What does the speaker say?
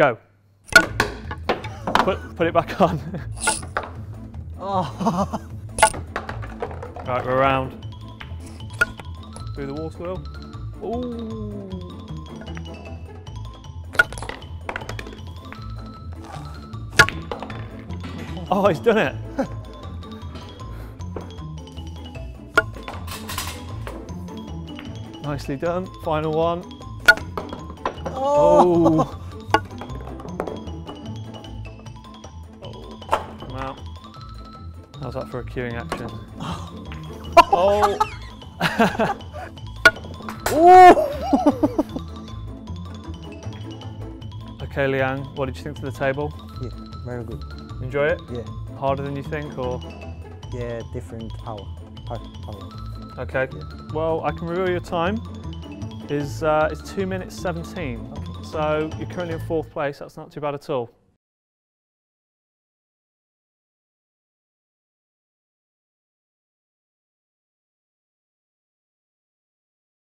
Go. Put, put it back on. Oh. right, we're around. Through the water wheel. Ooh. Oh, he's done it. Nicely done. Final one. Oh. oh. Out. How's that for a cueing action? oh. okay, Liang, what did you think to the table? Yeah, very good. Enjoy it? Yeah, Harder than you think, or? yeah, different power. Power. Okay. Yeah. Well, I can reveal your time. Is uh, is two minutes seventeen. So you're currently in fourth place. That's not too bad at all.